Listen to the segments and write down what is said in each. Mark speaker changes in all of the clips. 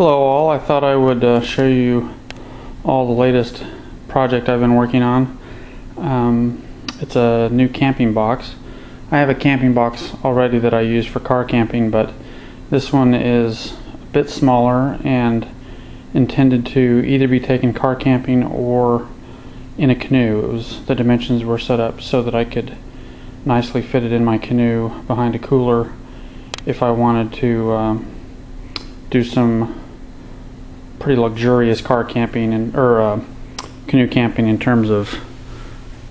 Speaker 1: Hello all, I thought I would uh, show you all the latest project I've been working on. Um, it's a new camping box. I have a camping box already that I use for car camping, but this one is a bit smaller and intended to either be taken car camping or in a canoe. It was the dimensions were set up so that I could nicely fit it in my canoe behind a cooler if I wanted to um, do some pretty luxurious car camping and or uh, canoe camping in terms of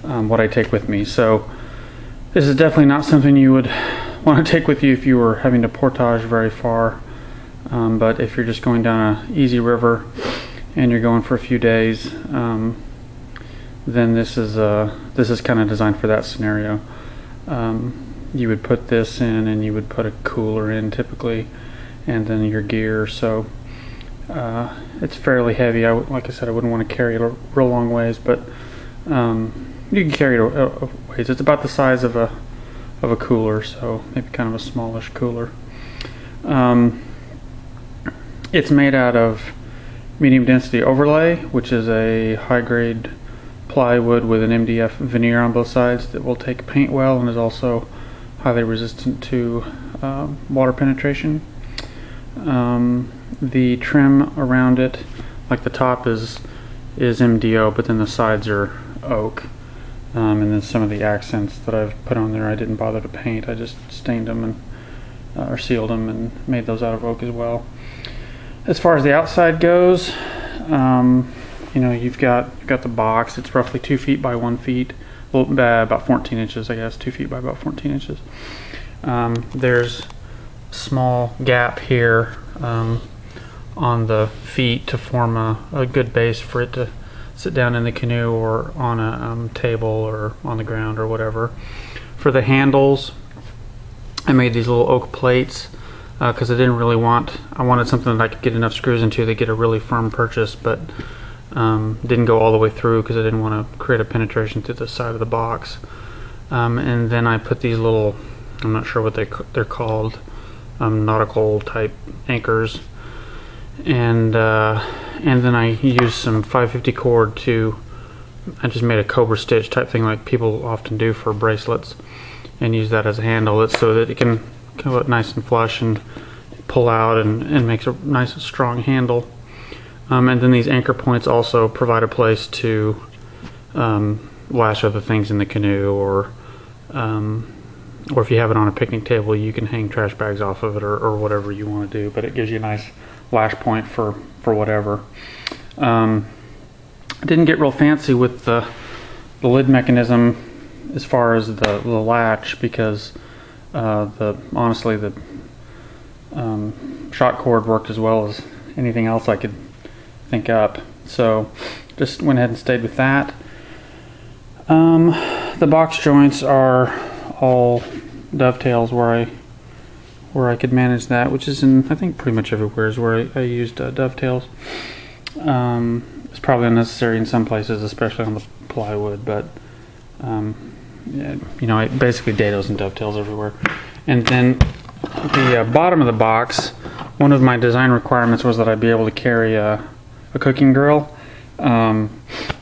Speaker 1: um, what I take with me. So this is definitely not something you would want to take with you if you were having to portage very far. Um, but if you're just going down a easy river and you're going for a few days, um, then this is uh, this is kind of designed for that scenario. Um, you would put this in and you would put a cooler in typically and then your gear so uh, it's fairly heavy. I, like I said I wouldn't want to carry it a real long ways but um, you can carry it a, a ways. It's about the size of a of a cooler so maybe kind of a smallish cooler. Um, it's made out of medium density overlay which is a high grade plywood with an MDF veneer on both sides that will take paint well and is also highly resistant to uh, water penetration. Um, the trim around it, like the top is is MDO, but then the sides are oak. Um, and then some of the accents that I've put on there I didn't bother to paint. I just stained them and uh, or sealed them and made those out of oak as well. As far as the outside goes, um, you know you've got you've got the box. It's roughly two feet by one feet well, uh, about 14 inches, I guess, two feet by about 14 inches. Um, there's a small gap here um, on the feet to form a, a, good base for it to sit down in the canoe or on a um, table or on the ground or whatever. For the handles, I made these little oak plates because uh, I didn't really want, I wanted something that I could get enough screws into to get a really firm purchase, but um, didn't go all the way through because I didn't want to create a penetration through the side of the box. Um, and then I put these little, I'm not sure what they they're called, um, nautical type anchors. And uh, and then I used some 550 cord to, I just made a cobra stitch type thing like people often do for bracelets, and use that as a handle so that it can come up nice and flush and pull out and, and makes a nice strong handle. Um, and then these anchor points also provide a place to um, lash other things in the canoe or um, or if you have it on a picnic table you can hang trash bags off of it or, or whatever you want to do but it gives you a nice lash point for for whatever um, didn't get real fancy with the the lid mechanism as far as the, the latch because uh, the honestly the um, shock cord worked as well as anything else I could think up. So just went ahead and stayed with that. Um, the box joints are all dovetails where I where I could manage that, which is in I think pretty much everywhere is where I, I used uh, dovetails. Um, it's probably unnecessary in some places, especially on the plywood, but um, yeah, you know, I, basically dados and dovetails everywhere. And then the uh, bottom of the box, one of my design requirements was that I'd be able to carry a a cooking grill um,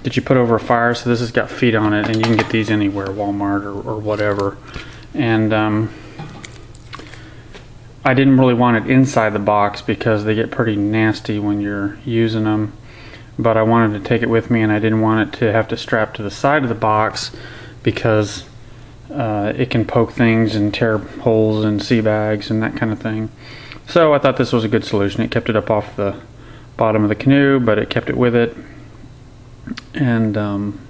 Speaker 1: that you put over a fire. So this has got feet on it, and you can get these anywhere, Walmart or, or whatever. And um, I didn't really want it inside the box because they get pretty nasty when you're using them. But I wanted to take it with me, and I didn't want it to have to strap to the side of the box because uh, it can poke things and tear holes in sea bags and that kind of thing. So I thought this was a good solution. It kept it up off the bottom of the canoe, but it kept it with it, and um,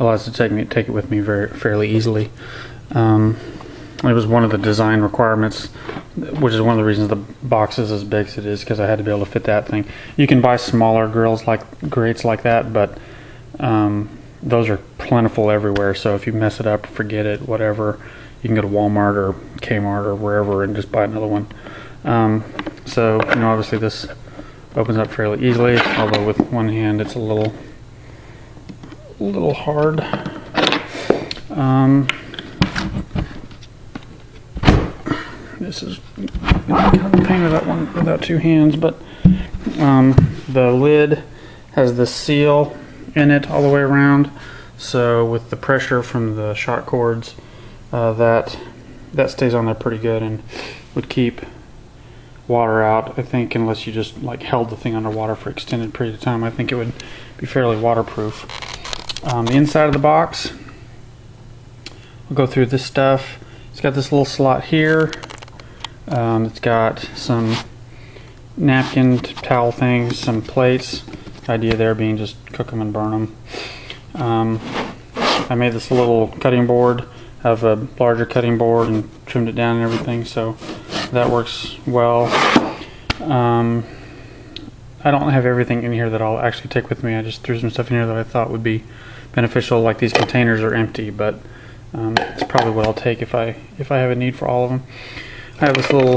Speaker 1: allows to take me take it with me very fairly easily. Um, it was one of the design requirements, which is one of the reasons the box is as big as it is because I had to be able to fit that thing. You can buy smaller grills like grates like that, but um, those are plentiful everywhere. So if you mess it up, forget it, whatever, you can go to Walmart or Kmart or wherever and just buy another one. Um, so you know, obviously this opens up fairly easily, although with one hand it's a little, a little hard. Um, this is kind of pain with that one without two hands, but Um, the lid has the seal in it all the way around. So with the pressure from the shock cords, uh, that that stays on there pretty good and would keep water out. I think unless you just like held the thing underwater for extended period of time, I think it would be fairly waterproof. Um, the inside of the box, we'll go through this stuff. It's got this little slot here. Um, it's got some napkin towel things, some plates. Idea there being just cook them and burn them. Um, I made this little cutting board. Have a larger cutting board and trimmed it down and everything, so that works well. Um, I don't have everything in here that I'll actually take with me. I just threw some stuff in here that I thought would be beneficial. Like these containers are empty, but um, it's probably what I'll take if I if I have a need for all of them. I have this little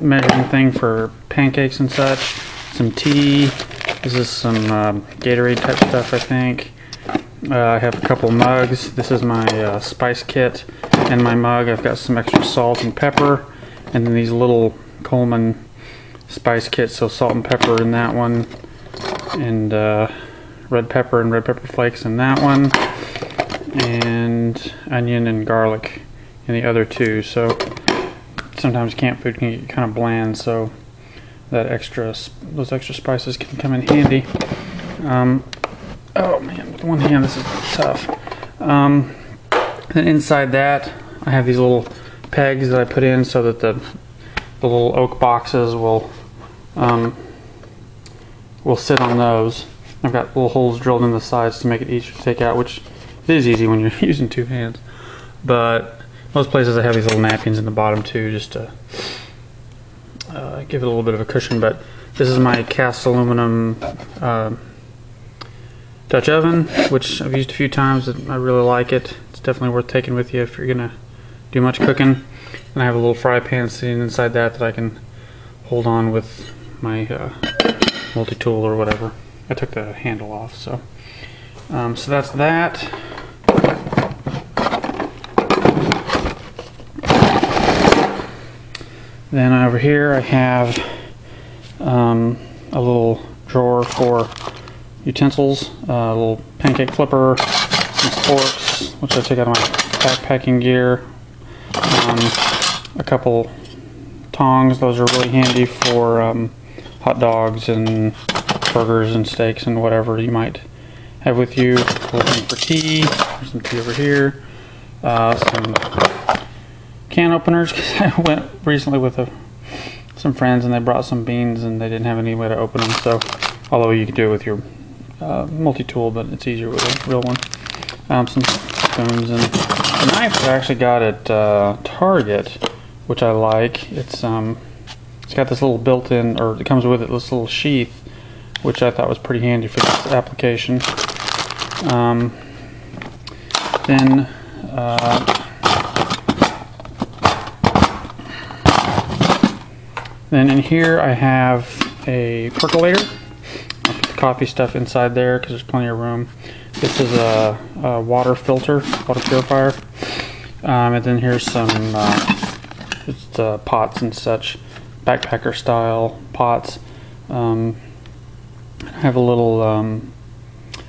Speaker 1: measuring thing for pancakes and such. Some tea. This is some um, Gatorade type stuff, I think. Uh, I have a couple mugs. This is my uh, spice kit and my mug. I've got some extra salt and pepper, and then these little Coleman spice kits. So salt and pepper in that one, and uh, red pepper and red pepper flakes in that one, and onion and garlic in the other two. So sometimes camp food can get kind of bland, so that extra those extra spices can come in handy. Um, oh man, with one hand this is tough. Um, and inside that, I have these little pegs that I put in so that the the little oak boxes will um, will sit on those. I've got little holes drilled in the sides to make it easier to take out, which is easy when you're using two hands. But most places I have these little napkins in the bottom too, just to uh, give it a little bit of a cushion. But this is my cast aluminum uh, Dutch oven, which I've used a few times. And I really like it. It's definitely worth taking with you if you're gonna do much cooking. And I have a little fry pan sitting inside that that I can hold on with my uh, multi-tool or whatever. I took the handle off, so um, so that's that. Then over here I have um, a little drawer for utensils, a little pancake flipper, some forks, which I took out of my backpacking gear, um, a couple tongs. Those are really handy for um, hot dogs and burgers and steaks and whatever you might have with you. Looking for tea. There's some tea over here. Uh, some can openers I went recently with a, some friends and they brought some beans and they didn't have any way to open them. So, although you could do it with your uh, multi-tool, but it's easier with a real one. Um, some spoons and a knife I actually got at uh, Target, which I like. It's um, it's got this little built-in, or it comes with it this little sheath, which I thought was pretty handy for this application. Um, then uh, then in here I have a percolator. I'll put the coffee stuff inside there because there's plenty of room. This is a, a water filter, water purifier. Um, and then here's some uh, just, uh, pots and such, backpacker style pots. Um, I have a little um,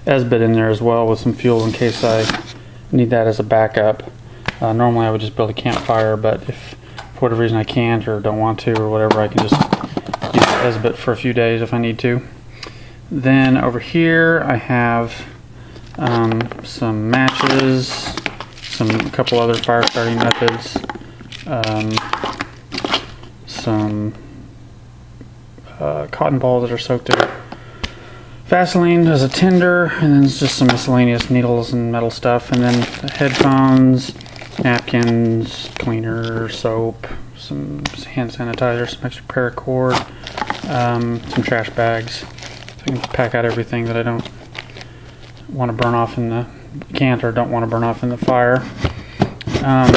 Speaker 1: Esbit in there as well with some fuel in case I need that as a backup. Uh, normally I would just build a campfire, but if for whatever reason I can't or don't want to or whatever, I can just use Esbit for a few days if I need to. Then over here I have um, some matches, some a couple other fire starting methods, um, some uh, cotton balls that are soaked in Vaseline as a tinder, and then it's just some miscellaneous needles and metal stuff, and then the headphones, napkins, cleaner, soap, some hand sanitizer, some extra paracord, um, some trash bags. So I can pack out everything that I don't want to burn off in the can't or don't want to burn off in the fire. Um,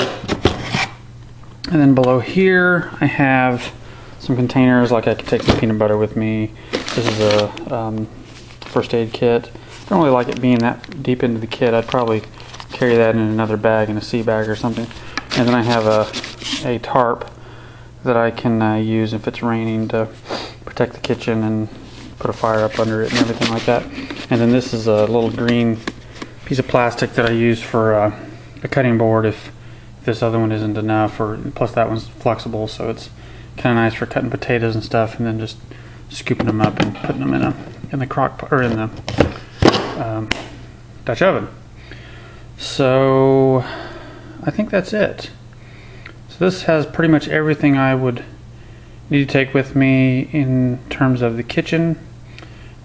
Speaker 1: and then below here, I have some containers, like I could take the peanut butter with me. This is a um, first aid kit. I don't really like it being that deep into the kit. I'd probably carry that in another bag, in a sea bag or something. And then I have a, a tarp that I can uh, use if it's raining to protect the kitchen and put a fire up under it and everything like that. And then this is a little green piece of plastic that I use for uh, a cutting board if this other one isn't enough, or plus that one's flexible, so it's kind of nice for cutting potatoes and stuff, and then just scooping them up and putting them in a in the crock or in the um, Dutch oven. So I think that's it. So this has pretty much everything I would need to take with me in terms of the kitchen.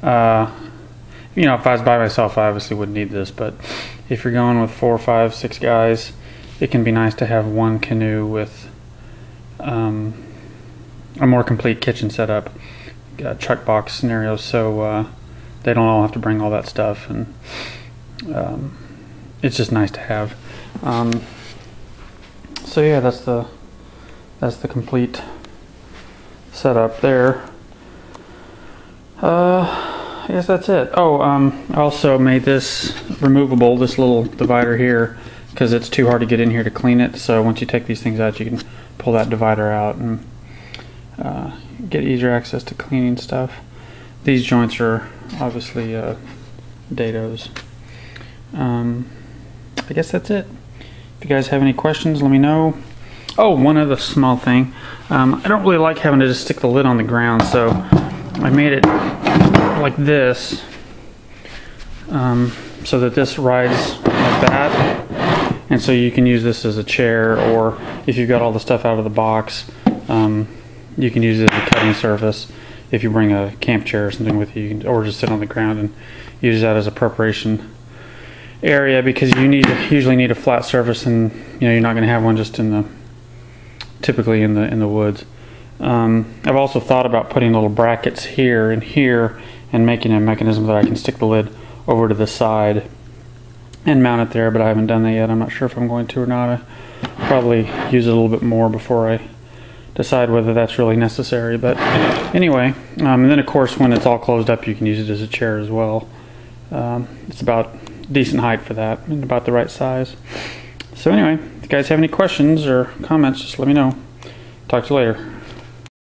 Speaker 1: Uh, you know, if I was by myself, I obviously wouldn't need this, but if you're going with four, five, six guys, it can be nice to have one canoe with um, a more complete kitchen setup, uh, chuck box scenario, so uh, they don't all have to bring all that stuff, and um, it's just nice to have. Um, so yeah, that's the that's the complete setup there. Uh, I guess that's it. Oh, um, I also made this removable, this little divider here, because it's too hard to get in here to clean it. So once you take these things out, you can pull that divider out and uh, get easier access to cleaning stuff. These joints are obviously uh, dados. Um, I guess that's it. If you guys have any questions, let me know. Oh, one other small thing. Um, I don't really like having to just stick the lid on the ground, so I made it like this um, so that this rides like that. And so you can use this as a chair, or if you've got all the stuff out of the box, um, you can use it as a cutting surface. If you bring a camp chair or something with you, you or just sit on the ground and use that as a preparation area because you need usually need a flat surface, and you know you're not going to have one just in the typically in the in the woods. Um, I've also thought about putting little brackets here and here and making a mechanism that I can stick the lid over to the side and mount it there, but I haven't done that yet. I'm not sure if I'm going to or not. I probably use it a little bit more before I decide whether that's really necessary. But anyway, um, and then of course when it's all closed up, you can use it as a chair as well. Um, it's about decent height for that and about the right size. So anyway, if you guys have any questions or comments, just let me know. Talk to you later.